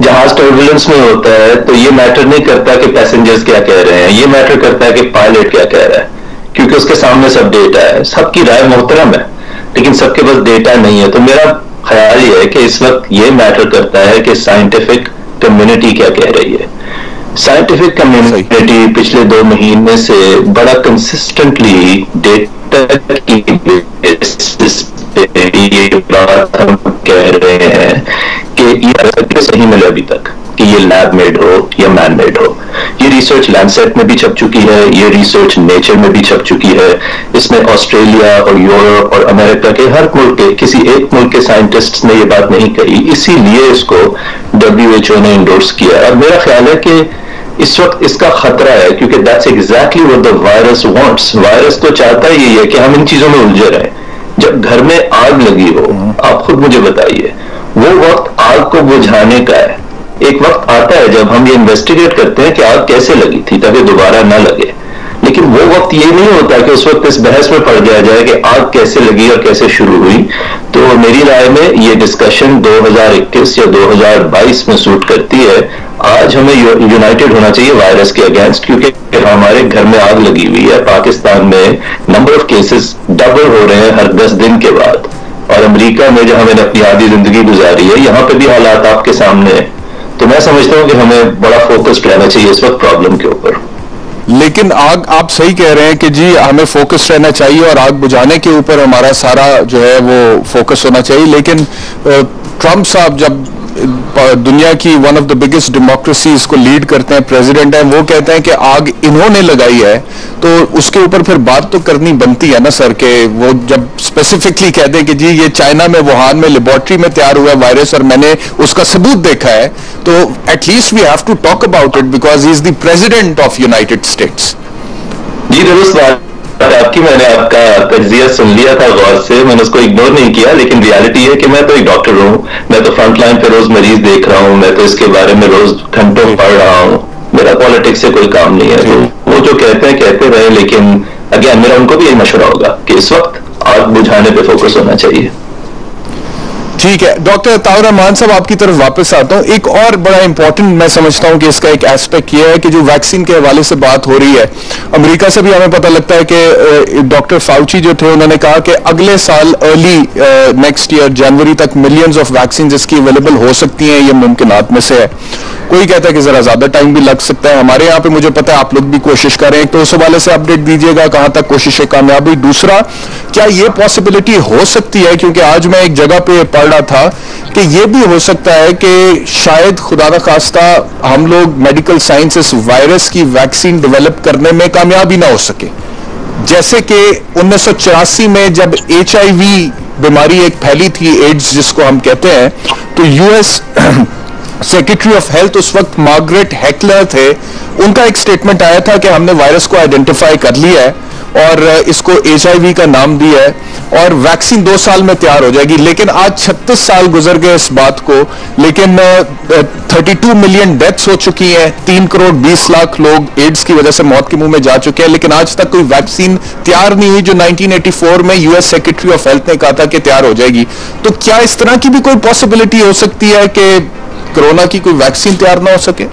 جہاز ٹربولنس میں ہوتا ہے، تو یہ میٹر نہیں کرتا کہ پیسنجرز کیا کہہ رہے ہیں، یہ میٹر کرتا ہے کہ پائلٹ کیا کہہ رہا ہے۔ کیونکہ اس کے سامنے سب ڈیٹا ہے، سب کی رائے محترم ہے، لیکن سب کے پاس ڈیٹا نہیں ہے۔ تو میرا خیال یہ ہے کہ اس وقت یہ میٹر کرتا ہے کہ سائنٹیفک کمیونٹی کیا کہہ رہی ہے۔ سائنٹیفک کمیونٹی پچھلے دو مہینے سے بڑا کنسسٹنٹلی ڈیٹا کی یہ بات ہم کہہ رہے ہیں۔ کہ یہ صحیح ملے ابھی تک کہ یہ لیب میڈ ہو یا مین میڈ ہو۔ یہ ریسرچ لینڈ سیٹ میں بھی چھپ چکی ہے، یہ ریسرچ نیچر میں بھی چھپ چکی ہے۔ اس میں آسٹریلیا اور یورپ اور امریکہ کے ہر ملک کے کسی ایک ملک کے سائنٹسٹ نے یہ بات نہیں کہی۔ اسی لیے اس کو ڈبلیو ایچ او نے انڈورس کیا۔ اور میرا خیال ہے کہ اس وقت اس کا خطرہ ہے، کیونکہ that's exactly what the virus wants virus تو چاہتا ہی ہے کہ ہم ان چیزوں میں الجھے رہیں۔ جب گھر میں آگ لگی ہو، آپ خود مجھے بتائیے۔ وہ وقت آگ کو بجھانے کا ہے۔ ایک وقت آتا ہے جب ہم یہ انویسٹیگیٹ کرتے ہیں کہ آگ کیسے لگی تھی تاکہ دوبارہ نہ لگے۔ لیکن وہ وقت یہ نہیں ہوتا کہ اس وقت اس بحث میں پڑ جایا جائے کہ آگ کیسے لگی اور کیسے شروع ہوئی۔ تو میری رائے میں یہ ڈسکشن دو ہزار اکیس یا دو ہزار بائیس میں سوٹ کرتی ہے۔ آج ہمیں یونائٹڈ ہونا چاہیے وائرس کے اگینسٹ کیونکہ ہمارے گھر میں آگ لگی ہوئی ہے۔ پاکستان میں نمبر آف کیسز ڈبل ہو رہے ہیں ہر دس دن کے بعد۔ اور امریکہ میں جہاں میں نے اپنی آدھی زندگی گزاری ہے، یہاں پہ بھی حالات آپ کے سامنے ہیں۔ تو میں سمجھتا ہوں کہ ہمیں بڑا فوکس رہنا چاہیے اس وقت پرابلم کے اوپر۔ لیکن آگ، آپ صحیح کہہ رہے ہیں کہ جی ہمیں فوکس رہنا چاہیے اور آگ بجھانے کے اوپر ہمارا سارا جو ہے وہ فوکس ہونا چاہیے۔ لیکن ٹرمپ صاحب جب دنیا کی one of the biggest democracies کو لیڈ کرتے ہیں پریزیڈنٹ ہیں، وہ کہتے ہیں کہ آگ انہوں نے لگائی ہے، تو اس کے اوپر پھر بات تو کرنی بنتی ہے نا سر کہ وہ جب اسپیسیفکلی کہتے ہیں کہ جی یہ چائنا میں وہان میں لیبورٹری میں تیار ہوا وائرس اور میں نے اس کا ثبوت دیکھا ہے، تو at least we have to talk about it because is the president of United States جی درست بات آپ کی میں نے آپ کا تجزیہ سن لیا تھا غور سے، میں نے اس کو اگنور نہیں کیا، لیکن ریالٹی ہے کہ میں تو ایک ڈاکٹر ہوں، میں تو فرنٹ لائن پہ روز مریض دیکھ رہا ہوں، میں تو اس کے بارے میں روز گھنٹوں پڑھ رہا ہوں۔ میرا پالیٹکس سے کوئی کام نہیں ہے۔ تو وہ جو کہتے ہیں کہتے رہے، لیکن اگین میرا ان کو بھی یہی مشورہ ہوگا کہ اس وقت آگ بجھانے پہ فوکس ہونا چاہیے۔ ٹھیک ہے۔ ڈاکٹر تاور رحمان صاحب، آپ کی طرف واپس آتا ہوں۔ ایک اور بڑا امپورٹنٹ میں سمجھتا ہوں کہ اس کا ایک ایسپیکٹ یہ ہے کہ جو ویکسین کے حوالے سے بات ہو رہی ہے، امریکہ سے بھی ہمیں پتہ لگتا ہے کہ ڈاکٹر فاؤچی جو تھے، انہوں نے کہا کہ اگلے سال ارلی نیکسٹ ایئر جنوری تک ملینز آف ویکسین اس کی اویلیبل ہو سکتی ہیں، یہ ممکنات میں سے ہے۔ کوئی کہتا ہے کہ ذرا زیادہ ٹائم بھی لگ سکتا ہے۔ ہمارے یہاں پہ مجھے پتا ہے، آپ لوگ بھی کوشش کریں۔ تو اس حوالے سے اپڈیٹ دیجیے گا کہاں تک کوشش ہے کامیابی۔ دوسرا، کیا یہ پاسبلٹی ہو سکتی ہے؟ کیونکہ آج میں ایک جگہ پہ پڑھ رہا تھا کہ یہ بھی ہو سکتا ہے کہ شاید خدا خواستہ ہم لوگ میڈیکل سائنس اس وائرس کی ویکسین ڈیولپ کرنے میں کامیابی نہ ہو سکے۔ جیسے کہ انیس سو چوراسی میں جب ایچ آئی وی بیماری ایک پھیلی تھی ایڈز جس کو ہم کہتے ہیں، تو U S secretary of health اس وقت مارگریٹ ہیکلر تھے۔ ان کا ایک سٹیٹمنٹ آیا تھا کہ ہم نے وائرس کو آئیڈینٹیفائی کر لیا ہے۔ اور اس کو ایچ آئی وی کا نام دیا ہے اور ویکسین دو سال میں تیار ہو جائے گی، لیکن آج چھتیس سال گزر گئے اس بات کو، لیکن تھرٹی ٹو ملین ڈیتھس ہو چکی ہیں، تین کروڑ بیس لاکھ لوگ ایڈز کی وجہ سے موت کے منہ میں جا چکے ہیں، لیکن آج تک کوئی ویکسین تیار نہیں ہوئی جو نائنٹین ایٹی فور میں U S secretary of health نے کہا تھا کہ تیار ہو جائے گی۔ تو کیا اس طرح کی بھی کوئی پاسبلٹی ہو سکتی ہے کہ کرونا کی کوئی ویکسین تیار نہ ہو سکے؟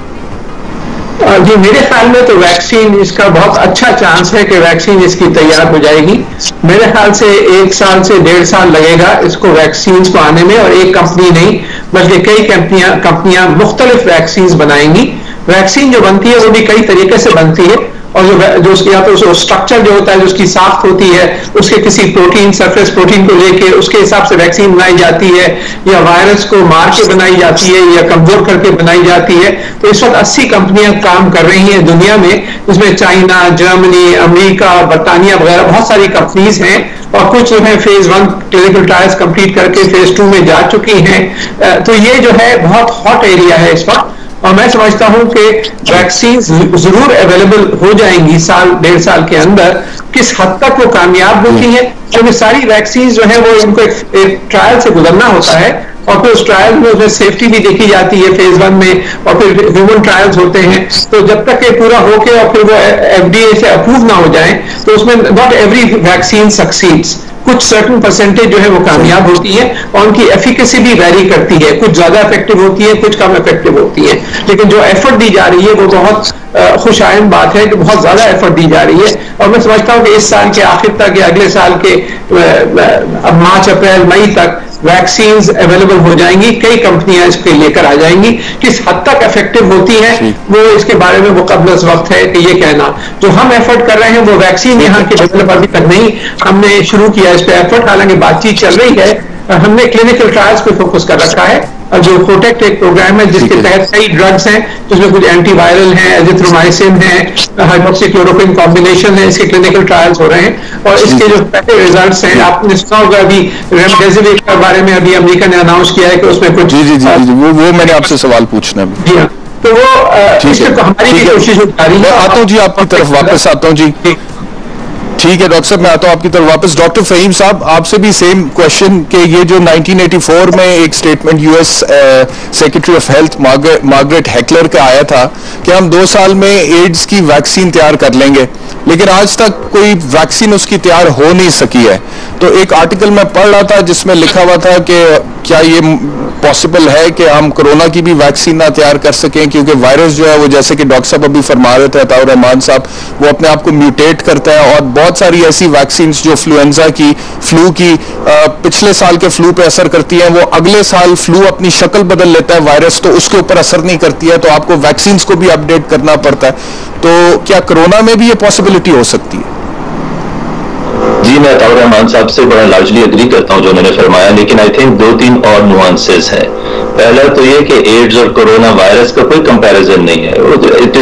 جی میرے خیال میں تو ویکسین اس کا بہت اچھا چانس ہے کہ ویکسین اس کی تیار ہو جائے گی۔ میرے خیال سے ایک سال سے ڈیڑھ سال لگے گا اس کو ویکسینز کو آنے میں اور ایک کمپنی نہیں، بلکہ کئی کمپنیاں کمپنیاں مختلف ویکسینز بنائیں گی۔ ویکسین جو بنتی ہے وہ بھی کئی طریقے سے بنتی ہے۔ اور جو اس کی تو اسٹرکچر جو ہوتا ہے جو اس کی ساخت ہوتی ہے، اس کے کسی پروٹین سرفیس پروٹین کو لے کے اس کے حساب سے ویکسین بنائی جاتی ہے، یا وائرس کو مار کے بنائی جاتی ہے، یا کمزور کر کے بنائی جاتی ہے۔ تو اس وقت اسی کمپنیاں کام کر رہی ہیں دنیا میں، اس میں چائنا، جرمنی، امریکہ، برطانیہ وغیرہ بہت ساری کمپنیز ہیں۔ اور کچھ جو ہے phase one clinical trials complete کر کے فیز ٹو میں جا چکی ہیں۔ تو یہ جو ہے بہت ہاٹ ایریا ہے اس وقت۔ اور میں سمجھتا ہوں کہ ویکسین ضرور اویلیبل ہو جائیں گی سال، ڈیڑھ سال کے اندر، کس حد تک وہ کامیاب ہوتی ہیں؟ کیونکہ ساری ویکسین جو ہیں وہ ان کو ایک ٹرائل سے گزرنا ہوتا ہے اور پھر اس ٹرائل میں اس سیفٹی بھی دیکھی جاتی ہے فیز ون میں اور پھر ہیومن ٹرائلز ہوتے ہیں۔ تو جب تک یہ پورا ہو کے اور پھر وہ ایف ڈی اے سے اپروو نہ ہو جائیں، تو اس میں ناٹ ایوری ویکسین سکسیڈس کچھ سرٹن پرسنٹیج جو ہے وہ کامیاب ہوتی ہے اور ان کی ایفیکیسی بھی ویری کرتی ہے۔ کچھ زیادہ افیکٹو ہوتی ہے کچھ کم افیکٹو ہوتی ہے لیکن جو ایفرٹ دی جا رہی ہے وہ بہت خوش آئند بات ہے کہ بہت زیادہ ایفرٹ دی جا رہی ہے۔ اور میں سمجھتا ہوں کہ اس سال کے آخر تک یا اگلے سال کے اب مارچ، اپریل، مئی تک ویکسینز اویلیبل ہو جائیں گی کئی کمپنیاں اس پہ لے کر آ جائیں گی۔ کس حد تک افیکٹو ہوتی ہیں وہ اس کے بارے میں وہ قبل وقت ہے کہ یہ کہنا۔ جو ہم ایفرٹ کر رہے ہیں وہ ویکسین یہاں کے ڈیولپ ابھی تک نہیں۔ ہم نے شروع کیا اس پہ ایفرٹ حالانکہ بات چیت چل رہی ہے۔ ہم نے کلینکل ٹرائلز پہ فوکس کر رکھا ہے۔ جو پروٹیکٹ ایک پروگرام ہے جس کے تحت کئی ڈرگس ہیں جس میں کچھ اینٹی وائرل ہیں ایزیترومائسن ہیں ہائیڈروکسی کلوروکوین کمبینیشن ہے اس کے کلینکل ٹرائلز ہو رہے ہیں۔ اور اس کے جو پہلے ریزلٹس ہیں آپ نے سنا ہوگا ابھی ریمڈیزیویر کے بارے میں ابھی امریکہ نے اناؤنس کیا ہے کہ اس میں کچھ جی جی جی وہ میں نے آپ سے سوال پوچھنا جی ہاں۔ تو وہ ہماری بھی کوشش جاری ہے۔ آتا ہوں جی آپ کی طرف واپس آتا ہوں جی۔ ٹھیک ہے ڈاکٹر صاحب، میں آتا ہوں آپ کی طرف واپس۔ ڈاکٹر فہیم صاحب، آپ سے بھی سیم کوشچن کہ یہ جو 1984 میں ایک statement U S secretary of health Margaret Heckler کا آیا تھا کہ ہم دو سال میں ایڈز کی ویکسین تیار کر لیں گے، لیکن آج تک کوئی ویکسین اس کی تیار ہو نہیں سکی ہے۔ تو ایک آرٹیکل میں پڑھ رہا تھا جس میں لکھا ہوا تھا کہ کیا یہ پاسبل ہے کہ ہم کرونا کی بھی ویکسین نہ تیار کر سکیں، کیونکہ وائرس جو ہے وہ جیسے کہ ڈاکٹر صاحب ابھی فرما رہے تھے عطاؤ رحمان صاحب، وہ اپنے آپ کو میوٹیٹ کرتا ہے اور بہت بہت ساری ایسی ویکسینز جو فلوئنزا کی فلو کی پچھلے سال کے فلو پہ اثر کرتی ہیں، وہ اگلے سال فلو اپنی شکل بدل لیتا ہے وائرس تو اس کے اوپر اثر نہیں کرتی ہے، تو آپ کو ویکسینز کو بھی اپڈیٹ کرنا پڑتا ہے۔ تو کیا کرونا میں بھی یہ پاسبلٹی ہو سکتی ہے؟ جی میں عطاؤ رحمان صاحب سے بڑا لارجلی اگری کرتا ہوں جو انہوں نے فرمایا، لیکن آئی تھنک دو تین اور نوانسز ہیں۔ پہلا تو یہ کہ ایڈز اور کرونا وائرس کا کوئی کمپیریزن نہیں ہے۔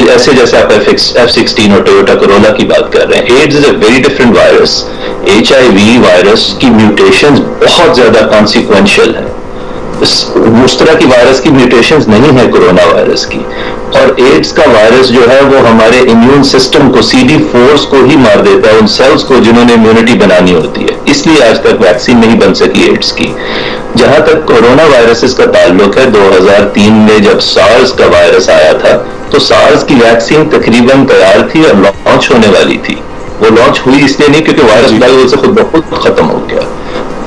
ایسے جیسے آپ ایف سکسٹین اور ٹویوٹا کرونا کی بات کر رہے ہیں۔ AIDS is a very different virus H I V virus کی میوٹیشن بہت زیادہ کانسیکوینشل ہے اس طرح کی وائرس کی میوٹیشنز نہیں ہے کرونا وائرس کی۔ اور ایڈز کا وائرس جو ہے وہ ہمارے امیون سسٹم کو سی ڈی فورس کو ہی مار دیتا ہے، ان سیلز کو جنہوں نے امیونٹی بنانی ہوتی ہے۔ اس لیے آج تک ویکسین نہیں بن سکی ایڈز کی۔ جہاں تک کورونا وائرسز کا تعلق ہے دو ہزار تین میں جب سارز کا وائرس آیا تھا تو سارز کی ویکسین تقریباً تیار تھی اور لانچ ہونے والی تھی۔ وہ لانچ ہوئی اس لیے نہیں کیونکہ وائرس سے خود بخود ختم ہو گیا۔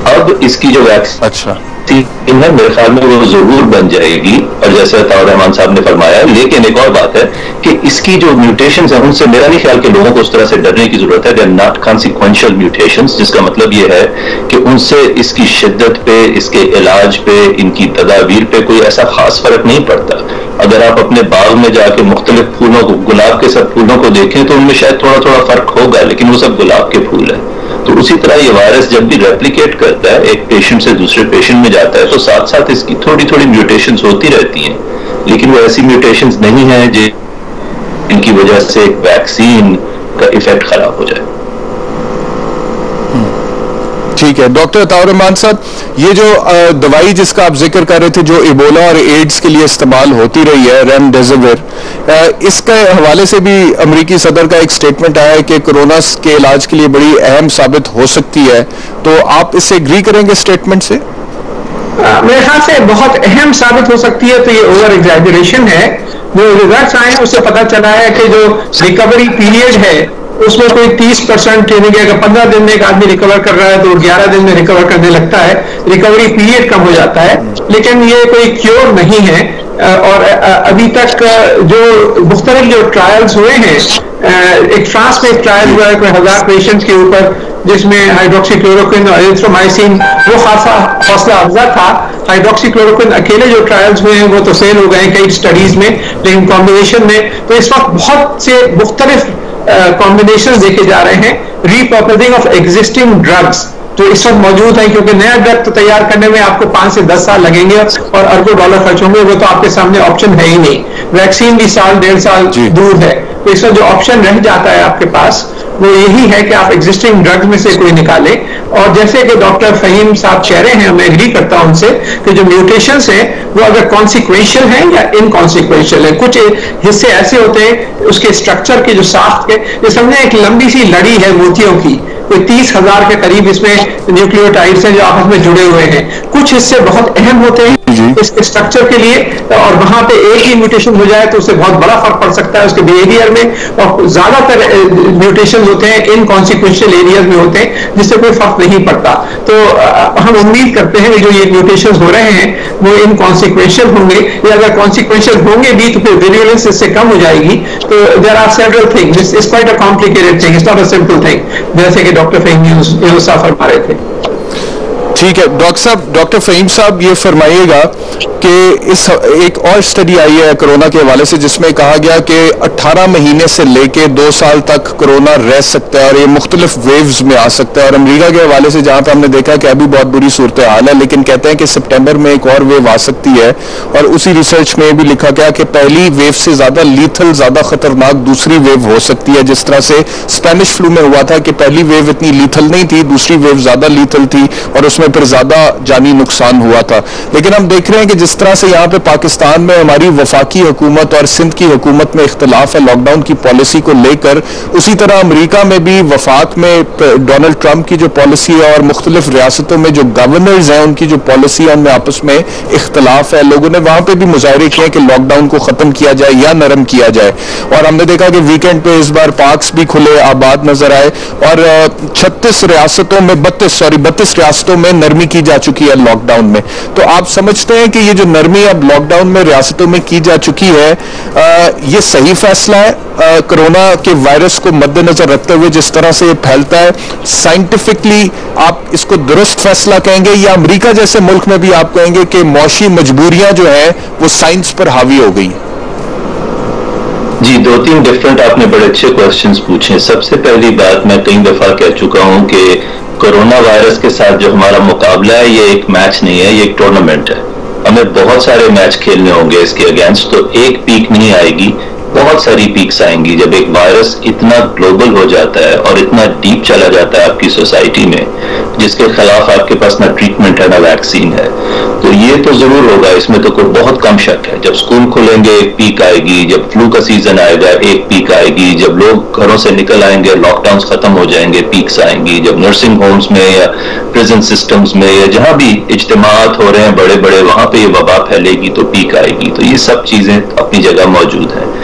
اب اس کی جو ویکسین اچھا۔ ہے میرے خیال میں وہ ضرور بن جائے گی۔ اور جیسے عطاء رحمان صاحب نے فرمایا، لیکن ایک اور بات ہے کہ اس کی جو میوٹیشنز ہیں، ان سے میرا نہیں خیال کہ لوگوں کو اس طرح سے ڈرنے کی ضرورت ہے۔ ناٹ کانسیکوینشل میوٹیشنز جس کا مطلب یہ ہے کہ ان سے اس کی شدت پہ، اس کے علاج پہ، ان کی تدابیر پہ کوئی ایسا خاص فرق نہیں پڑتا۔ اگر آپ اپنے باغ میں جا کے مختلف پھولوں کو، گلاب کے سب پھولوں کو دیکھیں، تو ان میں شاید تھوڑا تھوڑا فرق ہوگا، لیکن وہ سب گلاب کے پھول ہیں۔ تو اسی طرح یہ وائرس جب بھی ریپلیکیٹ کرتا ہے، ایک پیشنٹ سے دوسرے پیشنٹ میں جاتا ہے، تو ساتھ ساتھ اس کی تھوڑی تھوڑی میوٹیشنز ہوتی رہتی ہیں۔ لیکن وہ ایسی میوٹیشنز نہیں ہیں جن کی وجہ سے ایک ویکسین کا ایفیکٹ خراب ہو جائے۔ ٹھیک ہے۔ ڈاکٹر عطاور رحمان صاحب، یہ جو دوائی جس کا آپ ذکر کر رہے تھے، جو ایبولا اور ایڈز کے لیے استعمال ہوتی رہی ہے ریم ڈیزویر اس کے حوالے سے بھی امریکی صدر کا ایک سٹیٹمنٹ آیا ہے کہ کرونا کے علاج کے لیے بڑی اہم ثابت ہو سکتی ہے۔ تو آپ اس سے اگری کریں گے سٹیٹمنٹ سے؟ میرے خیال سے بہت اہم ثابت ہو سکتی ہے، تو یہ اوور ایگزیجریشن ہے۔ جو ریزلٹس آئے ہیں، اس سے پتا چلا ہے کہ جو ریکوری پیریڈ ہے اس میں کوئی تیس پرسینٹ ٹریننگ ہے اگر پندرہ دن میں ایک آدمی ریکور کر رہا ہے تو گیارہ دن میں ریکور کرنے لگتا ہے ریکوری پیریڈ کم ہو جاتا ہے۔ لیکن یہ کوئی کیور نہیں ہے۔ اور ابھی تک جو مختلف جو ٹرائلز ہوئے ہیں ایک فرانس میں ایک ٹرائل ہوا ہے، کوئی ہزار پیشنٹ کے اوپر، جس میں ہائیڈروکسی کلوروکن اور ایریتھرومائسین وہ خاصا حوصلہ افزا تھا۔ ہائیڈروکسی کلوروکن اکیلے جو ٹرائلز ہوئے ہیں، وہ تو سیل ہو گئے ہیں کئی اسٹڈیز میں، لیکن کمبینیشن میں۔ تو اس وقت بہت سے مختلف کمبینیشن دیکھے جا رہے ہیں repurposing of existing drugs جو اس وقت موجود ہیں کیونکہ نیا ڈرگ تیار کرنے میں آپ کو پانچ سے دس سال لگیں گے اور اربوں ڈالر خرچ ہوں گے وہ تو آپ کے سامنے آپشن ہے ہی نہیں ویکسین بھی سال ڈیڑھ سال جی۔ دور ہے تو اس وقت جو آپشن رہ جاتا ہے آپ کے پاس وہ یہی ہے کہ آپ ایگزٹنگ ڈرگ میں سے کوئی نکالیں اور جیسے کہ ڈاکٹر فہیم صاحب کہہ رہے ہیں، میں اگری کرتا ہوں ان سے کہ جو میوٹیشنز ہیں، وہ اگر کانسیکوینشل ہیں یا ان کانسیکوینشل ہیں، کچھ حصے ایسے ہوتے ہیں، اس کے اسٹرکچر کے جو ساخت کے، یہ سمجھیں ایک لمبی سی لڑی ہے موتیوں کی۔ کوئی تیس ہزار کے قریب اس میں نیوکلیوٹائڈس ہیں جو آپس میں جڑے ہوئے ہیں۔ کچھ حصے بہت اہم ہوتے ہیں۔ جی۔ اس کے اسٹرکچر کے لیے اور وہاں پہ ایک ہی میوٹیشن ہو جائے تو اس سے بہت بڑا فرق پڑ سکتا ہے اس کے بہیویئر میں۔ اور زیادہ تر میوٹیشن ہوتے ہیں ان کانسیکوینشل ایریاز میں ہوتے ہیں جس سے کوئی فرق نہیں پڑتا۔ تو ہم امید کرتے ہیں کہ جو یہ میوٹیشن ہو رہے ہیں وہ ان کانسیکوینشل ہوں گے۔ یا اگر کانسیکوینشل ہوں گے بھی تو پھر ویریولنس اس سے کم ہو جائے گی۔ تو there are several thing is quite a complicated thing it's not a simple thing جیسے کہ ڈاکٹر فہیم یونسا فرما رہے تھے۔ ٹھیک ہے۔ ڈاکٹر صاحب، ڈاکٹر فہیم صاحب، یہ فرمائیے گا کہ اس ایک اور اسٹڈی آئی ہے کرونا کے حوالے سے، جس میں کہا گیا کہ اٹھارہ مہینے سے لے کے دو سال تک کرونا رہ سکتا ہے اور یہ مختلف ویوز میں آ سکتا ہے۔ اور امریکہ کے حوالے سے، جہاں پہ ہم نے دیکھا کہ ابھی بہت بری صورتحال ہے، لیکن کہتے ہیں کہ سپٹمبر میں ایک اور ویو آ سکتی ہے۔ اور اسی ریسرچ میں بھی لکھا گیا کہ پہلی ویو سے زیادہ لیتھل زیادہ خطرناک دوسری ویو ہو سکتی ہے۔ جس طرح سے اسپینش فلو میں ہوا تھا کہ پہلی ویو اتنی لیتھل نہیں تھی، دوسری ویو زیادہ لیتھل تھی اور اس میں پھر زیادہ جانی نقصان ہوا تھا۔ لیکن ہم دیکھ رہے ہیں کہ جس طرح سے یہاں پہ پاکستان میں ہماری وفاقی حکومت اور سندھ کی حکومت میں اختلاف ہے لاک ڈاؤن کی پالیسی کو لے کر، اسی طرح امریکہ میں بھی وفاق میں ڈونلڈ ٹرمپ کی جو پالیسی ہے اور مختلف ریاستوں میں جو گورنرز ہیں، ان کی جو پالیسی ہے، ان میں آپس میں اختلاف ہے۔ لوگوں نے وہاں پہ بھی مظاہرے کیے کہ لاک ڈاؤن کو ختم کیا جائے یا نرم کیا جائے۔ اور ہم نے دیکھا کہ ویکینڈ پہ اس بار پارکس بھی کھلے، آباد نظر آئے۔ اور چھتیس ریاستوں میں، بتیس سوری بتیس ریاستوں میں نرمی کی جا چکی ہے لاک ڈاؤن میں۔ تو آپ سمجھتے ہیں کہ یہ جو نرمی اب لاک ڈاؤن میں ریاستوں میں کی جا چکی ہے یہ صحیح فیصلہ ہے۔ کرونا کے وائرس کو مد نظر رکھتے ہوئے جس طرح سے یہ پھیلتا ہے سائنٹیفکلی آپ اس کو درست فیصلہ کہیں گے یا امریکہ جیسے ملک میں بھی آپ کہیں گے کہ معاشی مجبوریاں جو ہیں وہ سائنس پر حاوی ہو گئی۔ جی دو تین ڈفرنٹ آپ نے بڑے اچھے کوشچنز پوچھے۔ سب سے پہلی بات میں کئی دفعہ کہہ چکا ہوں کہ کرونا وائرس کے ساتھ جو ہمارا مقابلہ ہے، یہ ایک میچ نہیں ہے، یہ ایک ٹورنامنٹ ہے۔ ہمیں بہت سارے میچ کھیلنے ہوں گے اس کے اگینسٹ تو ایک پیک نہیں آئے گی، بہت ساری پیکس آئیں گی۔ جب ایک وائرس اتنا گلوبل ہو جاتا ہے اور اتنا ڈیپ چلا جاتا ہے آپ کی سوسائٹی میں جس کے خلاف آپ کے پاس نہ ٹریٹمنٹ ہے نہ ویکسین ہے۔ تو یہ تو ضرور ہوگا، اس میں تو کوئی بہت کم شک ہے۔ جب سکول کھلیں گے، ایک پیک آئے گی، جب فلو کا سیزن آئے گا، ایک پیک آئے گی۔ جب لوگ گھروں سے نکل آئیں گے لاک ڈاؤنس ختم ہو جائیں گے پیکس آئیں گی۔ جب نرسنگ ہومز میں یا پریزن سسٹمز میں یا جہاں بھی اجتماعات ہو رہے ہیں، بڑے بڑے، وہاں پہ یہ وبا پھیلے گی تو پیک آئے گی۔ تو یہ سب چیزیں اپنی جگہ موجود ہیں۔